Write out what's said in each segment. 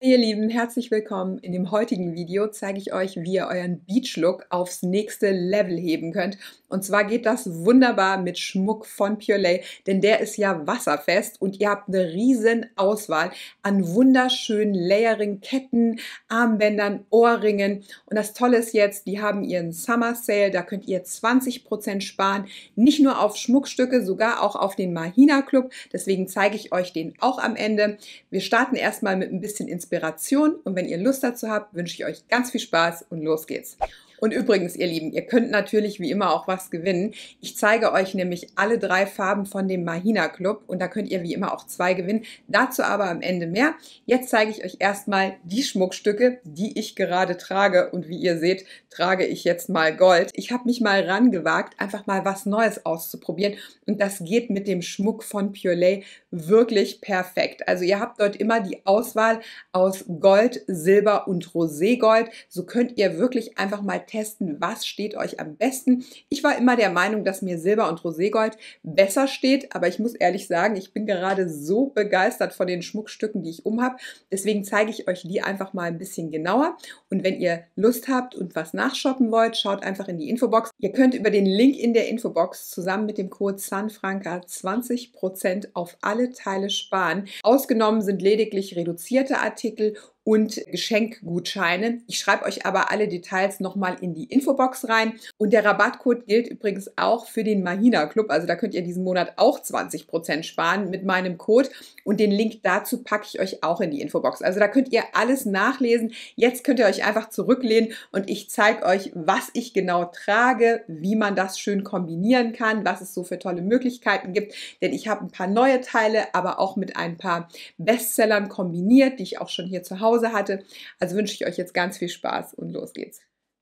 Ihr Lieben, herzlich willkommen. In dem heutigen Video zeige ich euch, wie ihr euren Beach-Look aufs nächste Level heben könnt. Und zwar geht das wunderbar mit Schmuck von Purelay, denn der ist ja wasserfest und ihr habt eine riesen Auswahl an wunderschönen Layering-Ketten, Armbändern, Ohrringen. Und das Tolle ist jetzt, die haben ihren Summer Sale, da könnt ihr 20% sparen. Nicht nur auf Schmuckstücke, sogar auch auf den Mahina Club. Deswegen zeige ich euch den auch am Ende. Wir starten erstmal mit ein bisschen Inspiration Inspiration und wenn ihr Lust dazu habt, wünsche ich euch ganz viel Spaß und los geht's. Und übrigens, ihr Lieben, ihr könnt natürlich wie immer auch was gewinnen. Ich zeige euch nämlich alle drei Farben von dem Mahina Club und da könnt ihr wie immer auch zwei gewinnen. Dazu aber am Ende mehr. Jetzt zeige ich euch erstmal die Schmuckstücke, die ich gerade trage und wie ihr seht, trage ich jetzt mal Gold. Ich habe mich mal rangewagt, einfach mal was Neues auszuprobieren und das geht mit dem Schmuck von Purelay wirklich perfekt. Also ihr habt dort immer die Auswahl aus Gold, Silber und Roségold. So könnt ihr wirklich einfach mal testen, was steht euch am besten. Ich war immer der Meinung, dass mir Silber und Roségold besser steht, aber ich muss ehrlich sagen, ich bin gerade so begeistert von den Schmuckstücken, die ich umhab. Deswegen zeige ich euch die einfach mal ein bisschen genauer. Und wenn ihr Lust habt und was nachshoppen wollt, schaut einfach in die Infobox. Ihr könnt über den Link in der Infobox zusammen mit dem Code SANFRANCA 20% auf alle Teile sparen. Ausgenommen sind lediglich reduzierte Artikel und Geschenkgutscheine. Ich schreibe euch aber alle Details nochmal in die Infobox rein. Und der Rabattcode gilt übrigens auch für den Mahina Club. Also da könnt ihr diesen Monat auch 20% sparen mit meinem Code. Und den Link dazu packe ich euch auch in die Infobox. Also da könnt ihr alles nachlesen. Jetzt könnt ihr euch einfach zurücklehnen und ich zeige euch, was ich genau trage, wie man das schön kombinieren kann, was es so für tolle Möglichkeiten gibt. Denn ich habe ein paar neue Teile, aber auch mit ein paar Bestsellern kombiniert, die ich auch schon hier zu Hause Hause hatte. Also wünsche ich euch jetzt ganz viel Spaß und los geht's.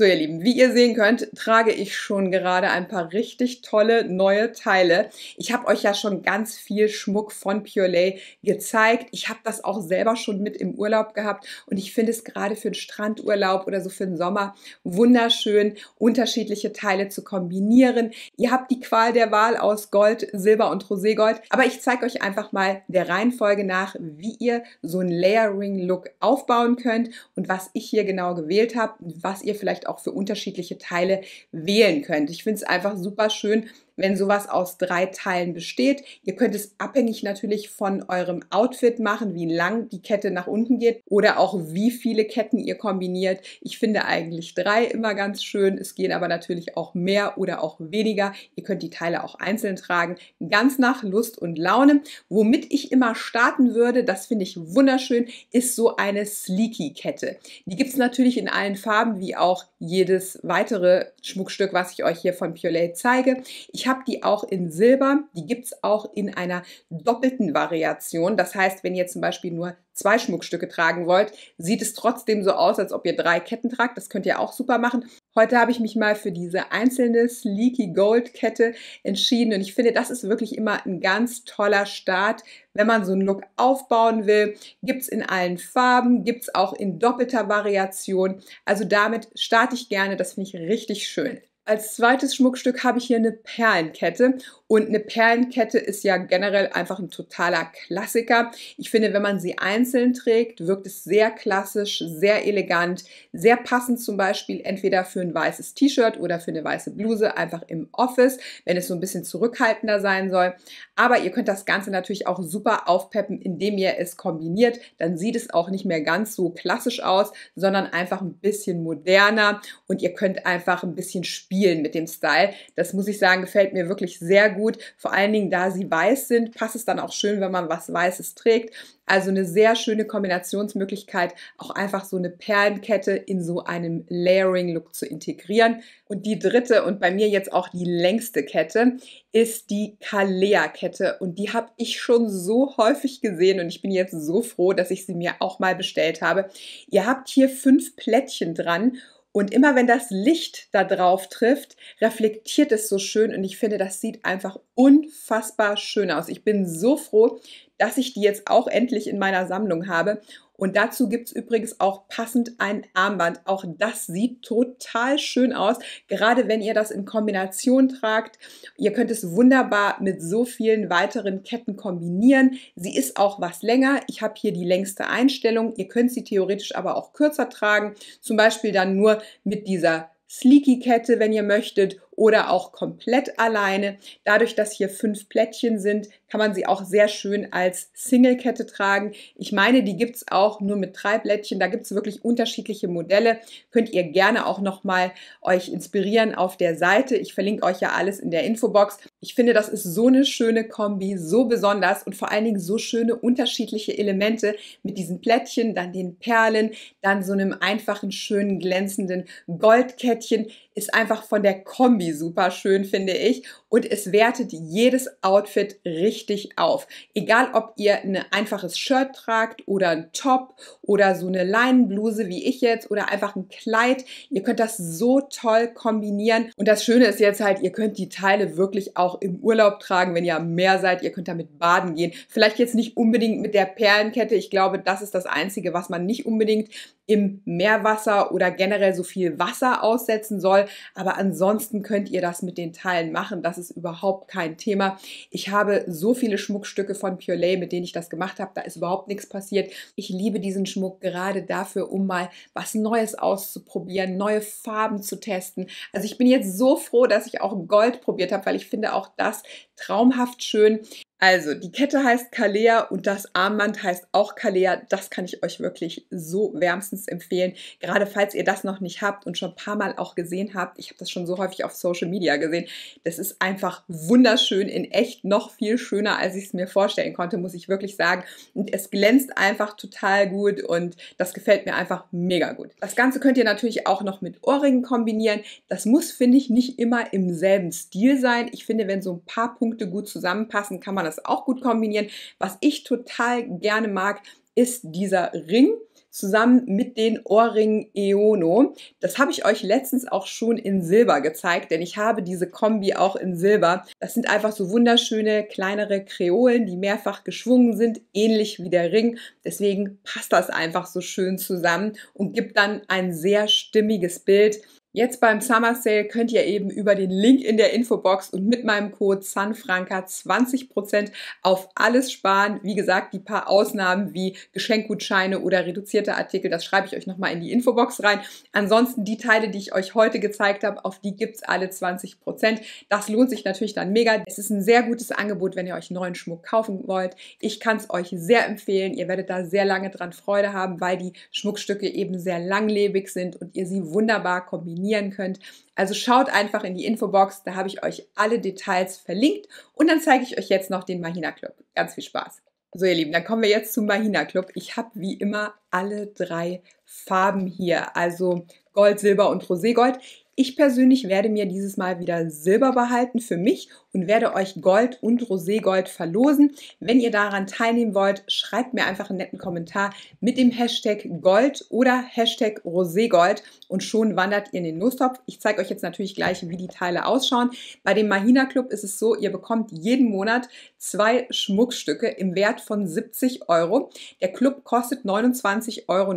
So, ihr Lieben, wie ihr sehen könnt, trage ich schon gerade ein paar richtig tolle neue Teile. Ich habe euch ja schon ganz viel Schmuck von Purelay gezeigt. Ich habe das auch selber schon mit im Urlaub gehabt und ich finde es gerade für einen Strandurlaub oder so für den Sommer wunderschön, unterschiedliche Teile zu kombinieren. Ihr habt die Qual der Wahl aus Gold, Silber und Roségold, aber ich zeige euch einfach mal der Reihenfolge nach, wie ihr so einen Layering-Look aufbauen könnt und was ich hier genau gewählt habe, was ihr vielleicht auch für unterschiedliche Teile wählen könnt. Ich finde es einfach super schön, wenn sowas aus drei Teilen besteht. Ihr könnt es abhängig natürlich von eurem Outfit machen, wie lang die Kette nach unten geht oder auch wie viele Ketten ihr kombiniert. Ich finde eigentlich drei immer ganz schön. Es gehen aber natürlich auch mehr oder auch weniger. Ihr könnt die Teile auch einzeln tragen, ganz nach Lust und Laune. Womit ich immer starten würde, das finde ich wunderschön, ist so eine Sleeky-Kette. Die gibt es natürlich in allen Farben, wie auch jedes weitere Schmuckstück, was ich euch hier von Piolet zeige. Ich habe die auch in Silber. Die gibt es auch in einer doppelten Variation. Das heißt, wenn ihr zum Beispiel nur zwei Schmuckstücke tragen wollt, sieht es trotzdem so aus, als ob ihr drei Ketten tragt. Das könnt ihr auch super machen. Heute habe ich mich mal für diese einzelne Sleeky Gold Kette entschieden und ich finde, das ist wirklich immer ein ganz toller Start, wenn man so einen Look aufbauen will. Gibt es in allen Farben, gibt es auch in doppelter Variation. Also damit starte ich gerne, das finde ich richtig schön. Als zweites Schmuckstück habe ich hier eine Perlenkette und eine Perlenkette ist ja generell einfach ein totaler Klassiker. Ich finde, wenn man sie einzeln trägt, wirkt es sehr klassisch, sehr elegant, sehr passend zum Beispiel entweder für ein weißes T-Shirt oder für eine weiße Bluse, einfach im Office, wenn es so ein bisschen zurückhaltender sein soll. Aber ihr könnt das Ganze natürlich auch super aufpeppen, indem ihr es kombiniert. Dann sieht es auch nicht mehr ganz so klassisch aus, sondern einfach ein bisschen moderner und ihr könnt einfach ein bisschen spielen spielen mit dem Style. Das muss ich sagen, gefällt mir wirklich sehr gut. Vor allen Dingen, da sie weiß sind, passt es dann auch schön, wenn man was Weißes trägt. Also eine sehr schöne Kombinationsmöglichkeit, auch einfach so eine Perlenkette in so einem Layering-Look zu integrieren. Und die dritte und bei mir jetzt auch die längste Kette ist die Kalea-Kette. Und die habe ich schon so häufig gesehen und ich bin jetzt so froh, dass ich sie mir auch mal bestellt habe. Ihr habt hier fünf Plättchen dran und immer wenn das Licht da drauf trifft, reflektiert es so schön und ich finde, das sieht einfach unfassbar schön aus. Ich bin so froh, dass ich die jetzt auch endlich in meiner Sammlung habe Und dazu gibt es übrigens auch passend ein Armband. Auch das sieht total schön aus, gerade wenn ihr das in Kombination tragt. Ihr könnt es wunderbar mit so vielen weiteren Ketten kombinieren. Sie ist auch was länger. Ich habe hier die längste Einstellung. Ihr könnt sie theoretisch aber auch kürzer tragen. Zum Beispiel dann nur mit dieser Sleeky-Kette, wenn ihr möchtet, oder auch komplett alleine. Dadurch, dass hier fünf Plättchen sind, kann man sie auch sehr schön als Single-Kette tragen. Ich meine, die gibt es auch nur mit drei Plättchen. Da gibt es wirklich unterschiedliche Modelle. Könnt ihr gerne auch nochmal euch inspirieren auf der Seite. Ich verlinke euch ja alles in der Infobox. Ich finde, das ist so eine schöne Kombi, so besonders und vor allen Dingen so schöne unterschiedliche Elemente mit diesen Plättchen, dann den Perlen, dann so einem einfachen, schönen, glänzenden Goldkettchen ist einfach von der Kombi super schön, finde ich. Und es wertet jedes Outfit richtig auf. Egal, ob ihr ein einfaches Shirt tragt oder ein Top oder so eine Leinenbluse wie ich jetzt oder einfach ein Kleid. Ihr könnt das so toll kombinieren. Und das Schöne ist jetzt halt, ihr könnt die Teile wirklich auch im Urlaub tragen, wenn ihr am Meer seid. Ihr könnt damit baden gehen. Vielleicht jetzt nicht unbedingt mit der Perlenkette. Ich glaube, das ist das Einzige, was man nicht unbedingt im Meerwasser oder generell so viel Wasser aussetzen soll. Aber ansonsten könnt ihr das mit den Teilen machen. Das ist überhaupt kein Thema. Ich habe so viele Schmuckstücke von Purelay, mit denen ich das gemacht habe. Da ist überhaupt nichts passiert. Ich liebe diesen Schmuck gerade dafür, um mal was Neues auszuprobieren, neue Farben zu testen. Also ich bin jetzt so froh, dass ich auch Gold probiert habe, weil ich finde auch das traumhaft schön. Also, die Kette heißt Kalea und das Armband heißt auch Kalea. Das kann ich euch wirklich so wärmstens empfehlen. Gerade falls ihr das noch nicht habt und schon ein paar Mal auch gesehen habt. Ich habe das schon so häufig auf Social Media gesehen. Das ist einfach wunderschön, in echt noch viel schöner, als ich es mir vorstellen konnte, muss ich wirklich sagen. Und es glänzt einfach total gut und das gefällt mir einfach mega gut. Das Ganze könnt ihr natürlich auch noch mit Ohrringen kombinieren. Das muss, finde ich, nicht immer im selben Stil sein. Ich finde, wenn so ein paar Punkte gut zusammenpassen, kann man das auch gut kombinieren. Was ich total gerne mag, ist dieser Ring zusammen mit den Ohrringen Eono. Das habe ich euch letztens auch schon in Silber gezeigt, denn ich habe diese Kombi auch in Silber. Das sind einfach so wunderschöne kleinere Kreolen, die mehrfach geschwungen sind, ähnlich wie der Ring. Deswegen passt das einfach so schön zusammen und gibt dann ein sehr stimmiges Bild. Jetzt beim Summer Sale könnt ihr eben über den Link in der Infobox und mit meinem Code SANFRANKA 20% auf alles sparen. Wie gesagt, die paar Ausnahmen wie Geschenkgutscheine oder reduzierte Artikel, das schreibe ich euch nochmal in die Infobox rein. Ansonsten die Teile, die ich euch heute gezeigt habe, auf die gibt's alle 20%. Das lohnt sich natürlich dann mega. Es ist ein sehr gutes Angebot, wenn ihr euch neuen Schmuck kaufen wollt. Ich kann es euch sehr empfehlen. Ihr werdet da sehr lange dran Freude haben, weil die Schmuckstücke eben sehr langlebig sind und ihr sie wunderbar kombiniert kombinieren könnt. Also schaut einfach in die Infobox, da habe ich euch alle Details verlinkt und dann zeige ich euch jetzt noch den Mahina Club. Ganz viel Spaß. So ihr Lieben, dann kommen wir jetzt zum Mahina Club. Ich habe wie immer alle drei Farben hier, also Gold, Silber und Roségold. Ich persönlich werde mir dieses Mal wieder Silber behalten für mich und werde euch Gold und Roségold verlosen. Wenn ihr daran teilnehmen wollt, schreibt mir einfach einen netten Kommentar mit dem Hashtag Gold oder Hashtag Roségold und schon wandert ihr in den Lostopf. Ich zeige euch jetzt natürlich gleich, wie die Teile ausschauen. Bei dem Mahina Club ist es so, ihr bekommt jeden Monat zwei Schmuckstücke im Wert von 70 Euro. Der Club kostet 29,90 Euro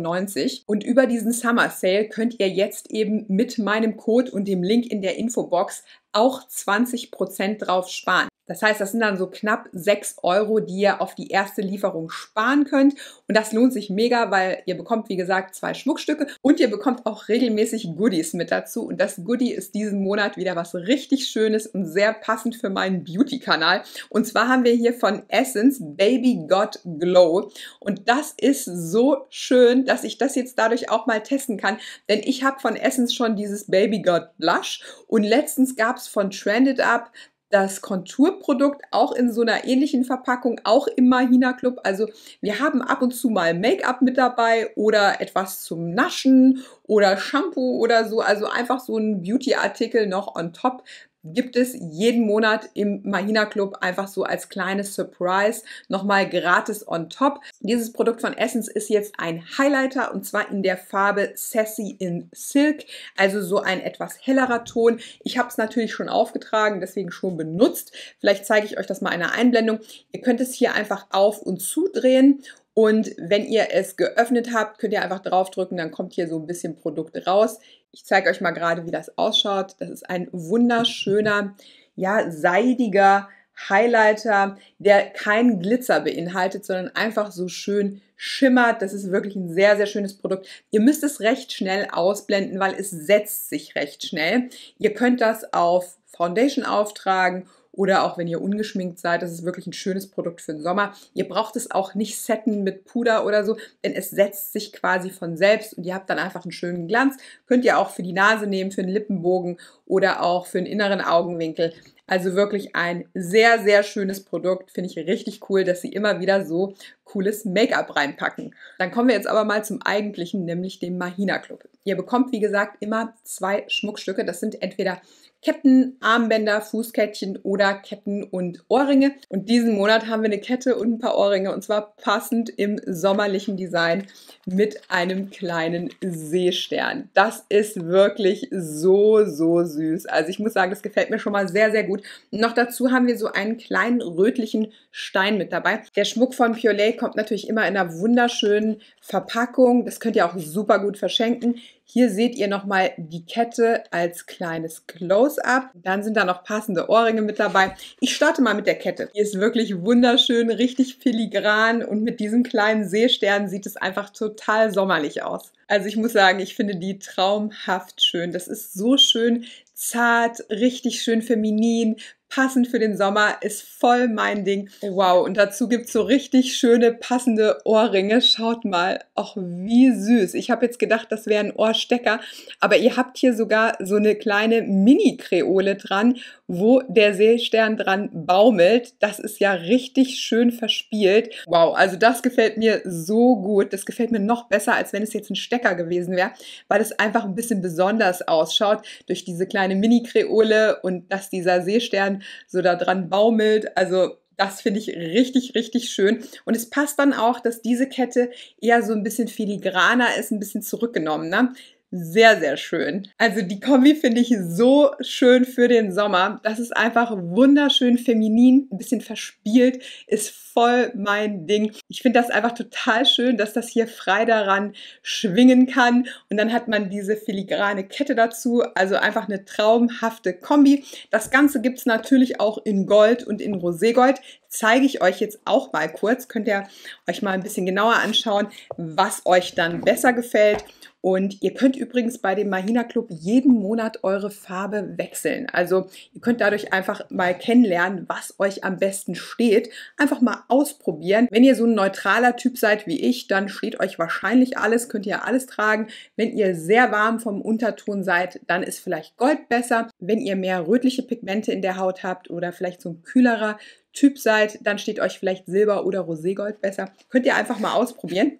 und über diesen Summer Sale könnt ihr jetzt eben mit meinem Code und dem Link in der Infobox auch 20% drauf sparen. Das heißt, das sind dann so knapp 6 Euro, die ihr auf die erste Lieferung sparen könnt. Und das lohnt sich mega, weil ihr bekommt, wie gesagt, zwei Schmuckstücke und ihr bekommt auch regelmäßig Goodies mit dazu. Und das Goodie ist diesen Monat wieder was richtig Schönes und sehr passend für meinen Beauty-Kanal. Und zwar haben wir hier von Essence Baby God Glow. Und das ist so schön, dass ich das jetzt dadurch auch mal testen kann. Denn ich habe von Essence schon dieses Baby God Blush und letztens gab es von Trended Up das Konturprodukt auch in so einer ähnlichen Verpackung, auch im Mahina Club. Also wir haben ab und zu mal Make-up mit dabei oder etwas zum Naschen oder Shampoo oder so. Also einfach so ein Beauty-Artikel noch on top gibt es jeden Monat im Mahina Club einfach so als kleines Surprise nochmal gratis on top. Dieses Produkt von Essence ist jetzt ein Highlighter und zwar in der Farbe Sassy in Silk, also so ein etwas hellerer Ton. Ich habe es natürlich schon aufgetragen, deswegen schon benutzt. Vielleicht zeige ich euch das mal in einer Einblendung. Ihr könnt es hier einfach auf und zudrehen Und wenn ihr es geöffnet habt, könnt ihr einfach draufdrücken, dann kommt hier so ein bisschen Produkt raus. Ich zeige euch mal gerade, wie das ausschaut. Das ist ein wunderschöner, ja, seidiger Highlighter, der keinen Glitzer beinhaltet, sondern einfach so schön schimmert. Das ist wirklich ein sehr, sehr schönes Produkt. Ihr müsst es recht schnell ausblenden, weil es setzt sich recht schnell. Ihr könnt das auf Foundation auftragen oder auch wenn ihr ungeschminkt seid, das ist wirklich ein schönes Produkt für den Sommer. Ihr braucht es auch nicht setten mit Puder oder so, denn es setzt sich quasi von selbst und ihr habt dann einfach einen schönen Glanz. Könnt ihr auch für die Nase nehmen, für den Lippenbogen oder auch für den inneren Augenwinkel. Also wirklich ein sehr, sehr schönes Produkt. Finde ich richtig cool, dass sie immer wieder so cooles Make-up reinpacken. Dann kommen wir jetzt aber mal zum eigentlichen, nämlich dem Mahina Club. Ihr bekommt, wie gesagt, immer zwei Schmuckstücke. Das sind entweder Ketten, Armbänder, Fußkettchen oder Ketten und Ohrringe. Und diesen Monat haben wir eine Kette und ein paar Ohrringe und zwar passend im sommerlichen Design mit einem kleinen Seestern. Das ist wirklich so, so süß. Also ich muss sagen, das gefällt mir schon mal sehr, sehr gut. Noch dazu haben wir so einen kleinen rötlichen Stein mit dabei. Der Schmuck von Piolet kommt natürlich immer in einer wunderschönen Verpackung. Das könnt ihr auch super gut verschenken. Hier seht ihr nochmal die Kette als kleines Close-up. Dann sind da noch passende Ohrringe mit dabei. Ich starte mal mit der Kette. Die ist wirklich wunderschön, richtig filigran und mit diesem kleinen Seestern sieht es einfach total sommerlich aus. Also ich muss sagen, ich finde die traumhaft schön. Das ist so schön zart, richtig schön feminin, passend für den Sommer, ist voll mein Ding. Wow, und dazu gibt es so richtig schöne, passende Ohrringe. Schaut mal, auch wie süß. Ich habe jetzt gedacht, das wäre ein Ohrstecker, aber ihr habt hier sogar so eine kleine Mini-Kreole dran, wo der Seestern dran baumelt. Das ist ja richtig schön verspielt. Wow, also das gefällt mir so gut. Das gefällt mir noch besser, als wenn es jetzt ein Stecker gewesen wäre, weil es einfach ein bisschen besonders ausschaut durch diese kleine Mini-Kreole und dass dieser Seestern so da dran baumelt. Also das finde ich richtig, richtig schön. Und es passt dann auch, dass diese Kette eher so ein bisschen filigraner ist, ein bisschen zurückgenommener. Sehr, sehr schön. Also die Kombi finde ich so schön für den Sommer. Das ist einfach wunderschön feminin, ein bisschen verspielt, ist voll mein Ding. Ich finde das einfach total schön, dass das hier frei daran schwingen kann. Und dann hat man diese filigrane Kette dazu. Also einfach eine traumhafte Kombi. Das Ganze gibt es natürlich auch in Gold und in Roségold zeige ich euch jetzt auch mal kurz. Könnt ihr euch mal ein bisschen genauer anschauen, was euch dann besser gefällt. Und ihr könnt übrigens bei dem Mahina Club jeden Monat eure Farbe wechseln. Also ihr könnt dadurch einfach mal kennenlernen, was euch am besten steht. Einfach mal ausprobieren. Wenn ihr so ein neutraler Typ seid wie ich, dann steht euch wahrscheinlich alles, könnt ihr alles tragen. Wenn ihr sehr warm vom Unterton seid, dann ist vielleicht Gold besser. Wenn ihr mehr rötliche Pigmente in der Haut habt oder vielleicht so ein kühlerer Typ seid, dann steht euch vielleicht Silber oder Roségold besser. Könnt ihr einfach mal ausprobieren.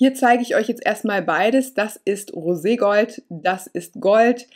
Hier zeige ich euch jetzt erstmal beides. Das ist Roségold, das ist Gold.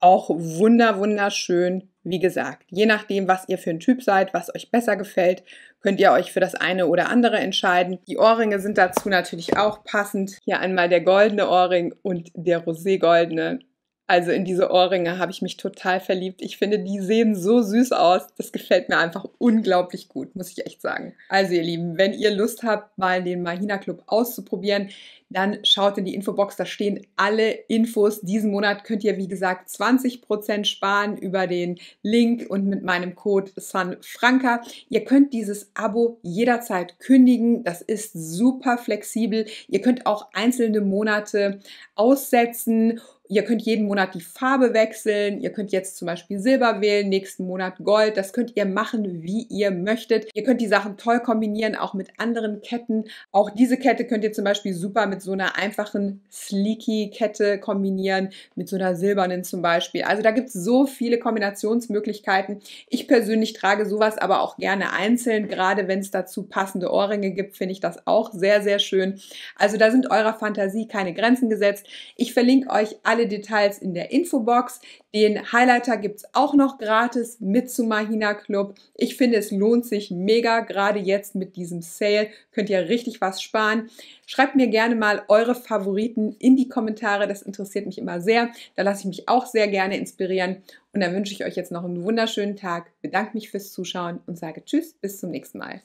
Auch wunder, wunderschön. Wie gesagt, je nachdem, was ihr für ein Typ seid, was euch besser gefällt, könnt ihr euch für das eine oder andere entscheiden. Die Ohrringe sind dazu natürlich auch passend. Hier einmal der goldene Ohrring und der roségoldene. Also in diese Ohrringe habe ich mich total verliebt. Ich finde, die sehen so süß aus. Das gefällt mir einfach unglaublich gut, muss ich echt sagen. Also ihr Lieben, wenn ihr Lust habt, mal den Mahina Club auszuprobieren, dann schaut in die Infobox, da stehen alle Infos. Diesen Monat könnt ihr, wie gesagt, 20% sparen über den Link und mit meinem Code SunFranca. Ihr könnt dieses Abo jederzeit kündigen. Das ist super flexibel. Ihr könnt auch einzelne Monate aussetzen Ihr könnt jeden Monat die Farbe wechseln. Ihr könnt jetzt zum Beispiel Silber wählen, nächsten Monat Gold. Das könnt ihr machen, wie ihr möchtet. Ihr könnt die Sachen toll kombinieren, auch mit anderen Ketten. Auch diese Kette könnt ihr zum Beispiel super mit so einer einfachen Sleeky-Kette kombinieren, mit so einer silbernen zum Beispiel. Also da gibt es so viele Kombinationsmöglichkeiten. Ich persönlich trage sowas aber auch gerne einzeln. Gerade wenn es dazu passende Ohrringe gibt, finde ich das auch sehr, sehr schön. Also da sind eurer Fantasie keine Grenzen gesetzt. Ich verlinke euch alle alle Details in der Infobox. Den Highlighter gibt es auch noch gratis mit zum Mahina Club. Ich finde, es lohnt sich mega. Gerade jetzt mit diesem Sale könnt ihr richtig was sparen. Schreibt mir gerne mal eure Favoriten in die Kommentare. Das interessiert mich immer sehr. Da lasse ich mich auch sehr gerne inspirieren. Und dann wünsche ich euch jetzt noch einen wunderschönen Tag, bedanke mich fürs Zuschauen und sage Tschüss, bis zum nächsten Mal.